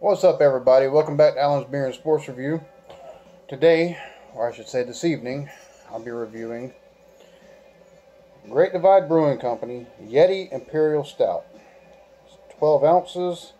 What's up, everybody? Welcome back to Alan's Beer and Sports Review. Today, or I should say this evening, I'll be reviewing Great Divide Brewing Company Yeti Imperial Stout. It's 12 ounces,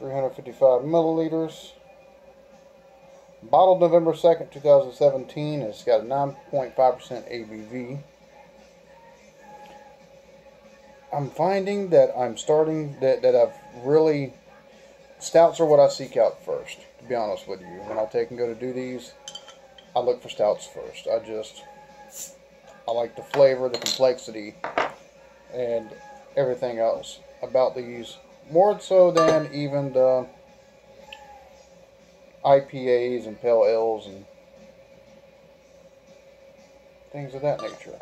355 milliliters. Bottled November 2nd, 2017. It's got a 9.5% ABV. I'm finding that I'm starting that, that I've really stouts are what I seek out first. To be honest with you, when I take and go to do these, I look for stouts first. I just I like the flavor, the complexity, and everything else about these more so than even the IPAs and pale ales and things of that nature.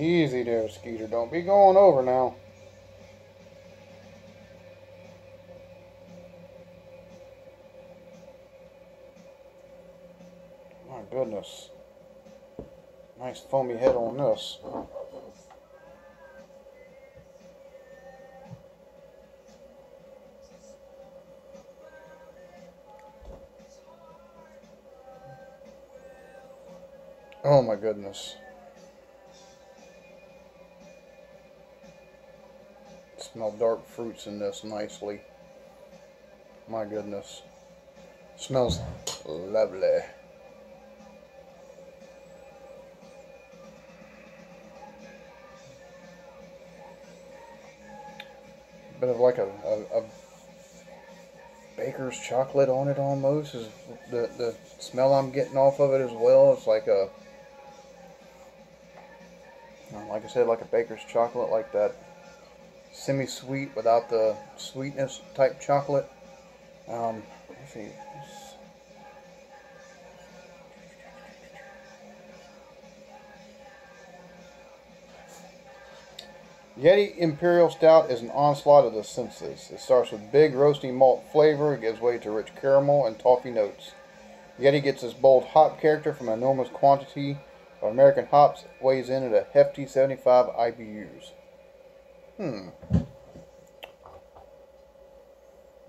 Easy there, Skeeter. Don't be going over now. My goodness. Nice foamy head on this. Oh my goodness. Smell dark fruits in this nicely. My goodness. Smells lovely. Bit of like a, a, a baker's chocolate on it almost is the, the smell I'm getting off of it as well. It's like a like I said, like a baker's chocolate, like that semi-sweet without the sweetness type chocolate. Um, let's see. Yeti Imperial Stout is an onslaught of the senses. It starts with big roasty malt flavor, it gives way to rich caramel and toffee notes. Yeti gets its bold hop character from an enormous quantity of American hops, weighs in at a hefty 75 IBUs. Hmm.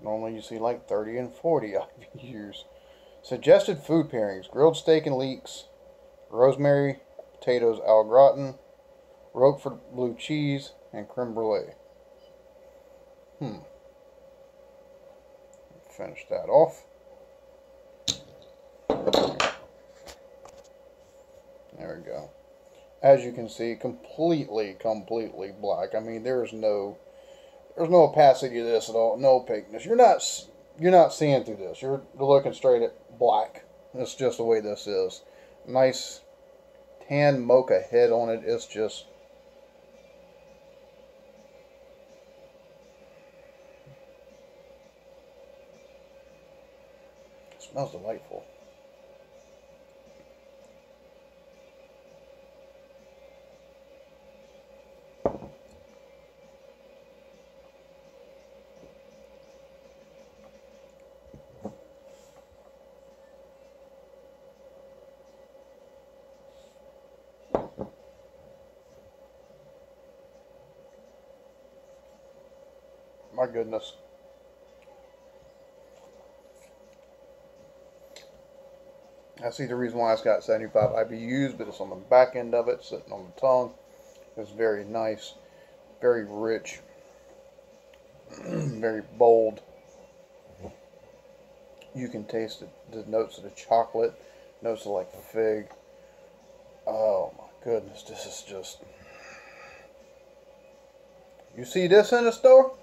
Normally you see like 30 and 40 IBUs. Suggested food pairings. Grilled steak and leeks. Rosemary, potatoes au gratin. Roquefort blue cheese. And creme brulee. Hmm. Finish that off. There we go as you can see, completely, completely black. I mean, there's no, there's no opacity to this at all, no opaqueness. You're not, you're not seeing through this. You're looking straight at black. That's just the way this is. Nice tan mocha head on it. It's just, smells delightful. My goodness. I see the reason why it's got 75 IBUs, but it's on the back end of it, sitting on the tongue. It's very nice, very rich, very bold. You can taste it, the notes of the chocolate, notes of like the fig. Oh my goodness, this is just... You see this in the store?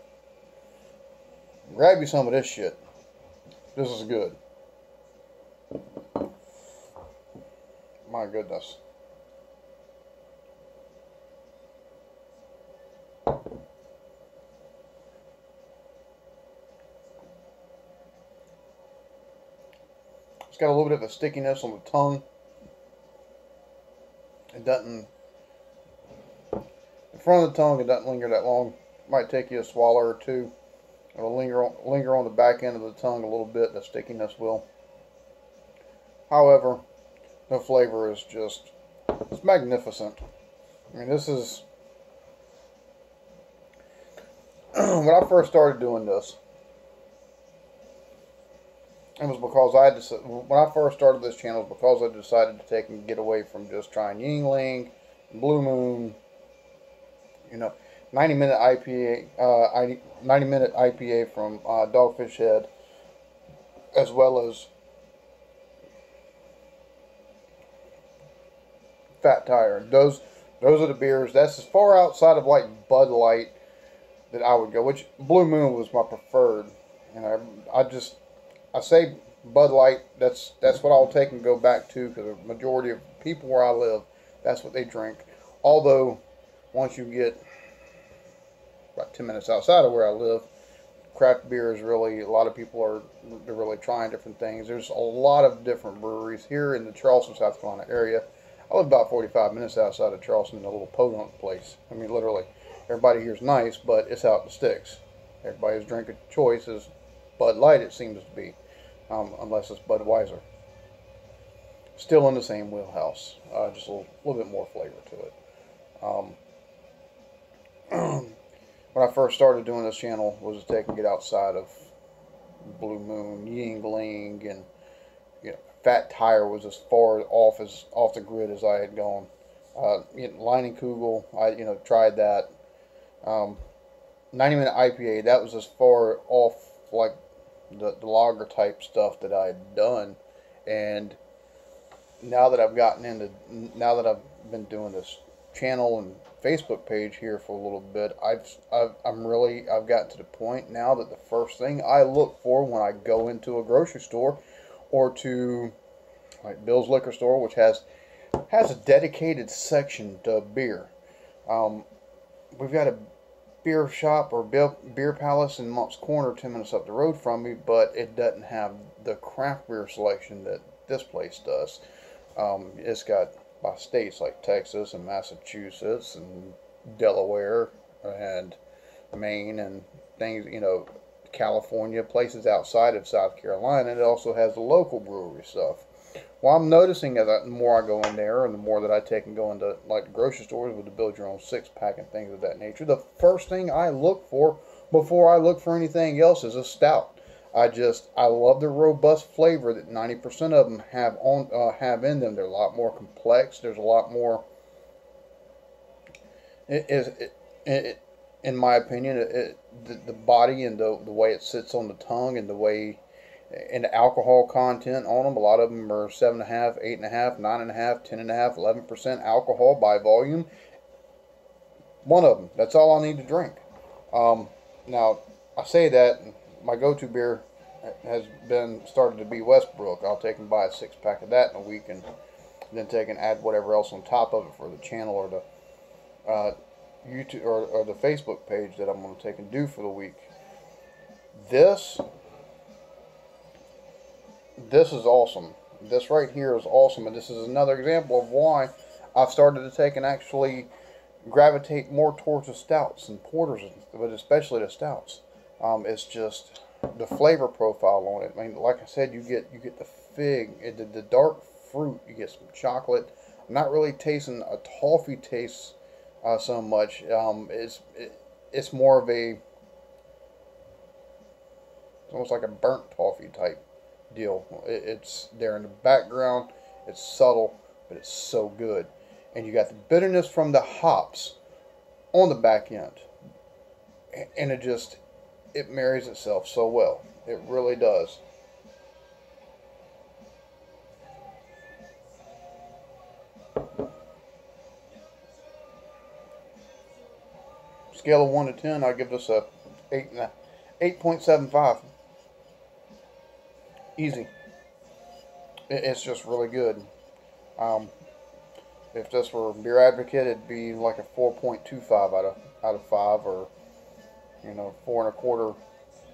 Grab you some of this shit. This is good. My goodness. It's got a little bit of a stickiness on the tongue. It doesn't, in front of the tongue, it doesn't linger that long. Might take you a swallow or two It'll linger on, linger on the back end of the tongue a little bit. The stickiness will. However, the flavor is just it's magnificent. I mean, this is when I first started doing this. It was because I decided, when I first started this channel, it was because I decided to take and get away from just trying Yuengling, Blue Moon, you know, 90 minute IPA, uh, 90 minute IPA from uh, Dogfish Head, as well as Fat Tire. Those those are the beers. That's as far outside of like Bud Light that I would go. Which Blue Moon was my preferred, and I I just I say Bud Light. That's that's what I'll take and go back to because the majority of people where I live, that's what they drink. Although once you get about ten minutes outside of where I live, craft beer is really a lot of people are they're really trying different things. There's a lot of different breweries here in the Charleston, South Carolina area. I live about 45 minutes outside of Charleston in a little podunk place. I mean, literally, everybody here's nice, but it's out in the sticks. Everybody's drink of choice is Bud Light, it seems to be, um, unless it's Budweiser. Still in the same wheelhouse, uh, just a little, little, bit more flavor to it. When I first started doing this channel, was taking it outside of Blue Moon, Yuengling, and you know, Fat Tire was as far off as off the grid as I had gone. Uh, you know, Leinenkugel, I you know tried that. Um, 90 minute IPA, that was as far off like the, the lager type stuff that I had done. And now that I've gotten into, now that I've been doing this channel and Facebook page here for a little bit, I've, I've I'm really I've gotten to the point now that the first thing I look for when I go into a grocery store or to like Bill's Liquor Store, which has has a dedicated section to beer. Um, we've got a beer shop or beer, beer palace in Moncks Corner, 10 minutes up the road from me, but it doesn't have the craft beer selection that this place does. Um, it's got by states like Texas and Massachusetts and Delaware and Maine and things, you know, California, places outside of South Carolina. It also has the local brewery stuff. Well, I'm noticing that the more I go in there and the more that I take and go into like grocery stores with the build your own six pack and things of that nature, the first thing I look for before I look for anything else is a stout. I just I love the robust flavor that 90% of them have on uh, have in them. They're a lot more complex. There's a lot more. It is it, it, in my opinion, it, the, the body and the the way it sits on the tongue and the way and the alcohol content on them. A lot of them are seven and a half, eight and a half, nine and a half, ten and a half, eleven percent alcohol by volume. One of them. That's all I need to drink. Um, now I say that my go-to beer has been started to be Westbrook. I'll take and buy a six pack of that in a week, and then take and add whatever else on top of it for the channel or the uh, YouTube or, or the Facebook page that I'm going to take and do for the week. This this is awesome. This right here is awesome, and this is another example of why I've started to take and actually gravitate more towards the stouts and porters, but especially the stouts. Um, it's just the flavor profile on it. I mean, like I said, you get you get the fig, the, the dark fruit. You get some chocolate. I'm not really tasting a toffee taste uh, so much. Um, it's it, it's more of a it's almost like a burnt toffee type deal. It, it's there in the background. It's subtle, but it's so good. And you got the bitterness from the hops on the back end, and it just it marries itself so well. It really does. Scale of one to ten, I give this a eight eight point seven five. Easy. It's just really good. Um, if this were beer advocate, it'd be like a four point two five out of out of five, or you know, four and a quarter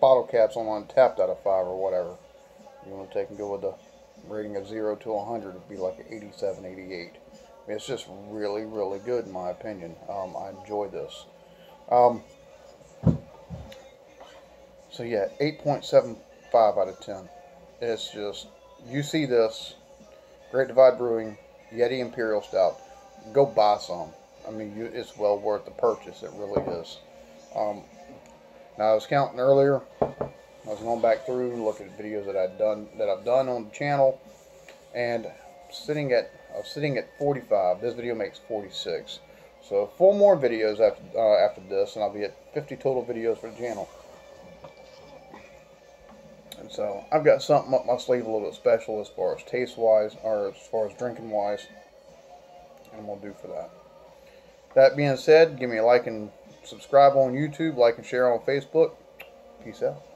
bottle caps on Untappd out of five or whatever. You want to take and go with the rating of 0 to 100, it'd be like an 87, 88. It's just really, really good in my opinion. Um, I enjoy this. Um, So yeah, 8.75 out of 10. It's just, you see this, Great Divide Brewing, Yeti Imperial Stout, go buy some. I mean, you, it's well worth the purchase. It really is. Um, now I was counting earlier. I was going back through, looking at videos that I'd done that I've done on the channel, and sitting at I was sitting at 45. This video makes 46. So four more videos after uh, after this, and I'll be at 50 total videos for the channel. And so I've got something up my sleeve a little bit special as far as taste wise, or as far as drinking wise, and we'll do for that. That being said, give me a like and subscribe on YouTube, like and share on Facebook. Peace out.